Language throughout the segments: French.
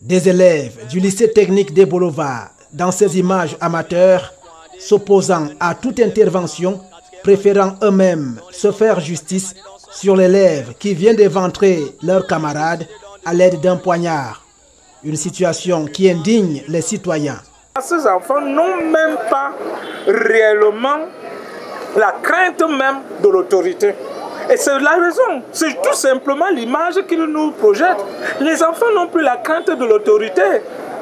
Des élèves du lycée technique des Boulevards, dans ces images amateurs, s'opposant à toute intervention, préférant eux-mêmes se faire justice sur l'élève qui vient d'éventrer leur camarade à l'aide d'un poignard. Une situation qui indigne les citoyens. Ces enfants n'ont même pas réellement la crainte même de l'autorité. Et c'est la raison, c'est tout simplement l'image qu'ils nous projettent. Les enfants n'ont plus la crainte de l'autorité.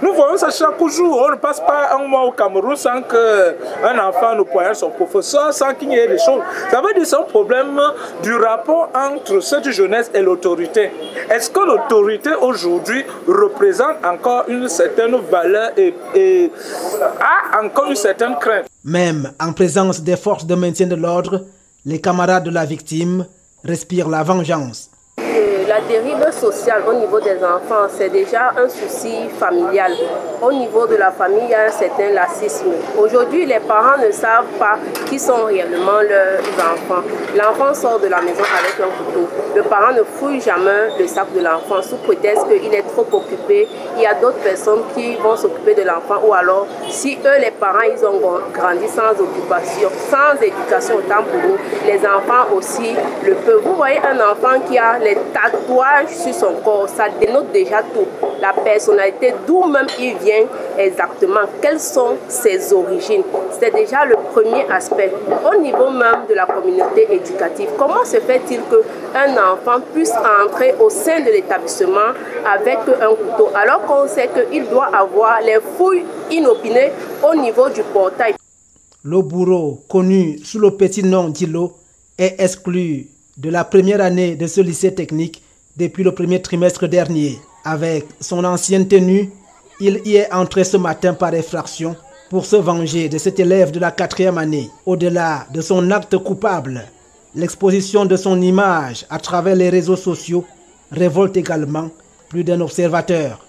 Nous voyons ça chaque jour. On ne passe pas un mois au Cameroun sans qu'un enfant nous poignarde son professeur, sans qu'il y ait des choses. Ça veut dire c'est un problème du rapport entre cette jeunesse et l'autorité. Est-ce que l'autorité aujourd'hui représente encore une certaine valeur et a encore une certaine crainte? Même en présence des forces de maintien de l'ordre, les camarades de la victime respirent la vengeance la dérive sociale au niveau des enfants, c'est déjà un souci familial. Au niveau de la famille, il y a un certain lacisme. Aujourd'hui, les parents ne savent pas qui sont réellement leurs enfants. L'enfant sort de la maison avec un couteau. Le parent ne fouille jamais le sac de l'enfant sous prétexte qu'il est trop occupé. Il y a d'autres personnes qui vont s'occuper de l'enfant ou alors, si eux, les parents, ils ont grandi sans occupation, sans éducation, autant pour nous, les enfants aussi le peuvent. Vous voyez un enfant qui a les sur son corps, ça dénote déjà tout. La personnalité, d'où même il vient exactement, quelles sont ses origines? C'est déjà le premier aspect. Au niveau même de la communauté éducative, comment se fait-il qu'un enfant puisse entrer au sein de l'établissement avec un couteau alors qu'on sait qu'il doit avoir les fouilles inopinées au niveau du portail? Le bourreau, connu sous le petit nom d'Ilo, est exclu de la première année de ce lycée technique depuis le premier trimestre dernier. Avec son ancienne tenue, il y est entré ce matin par effraction pour se venger de cet élève de la quatrième année. Au-delà de son acte coupable, l'exposition de son image à travers les réseaux sociaux révolte également plus d'un observateur.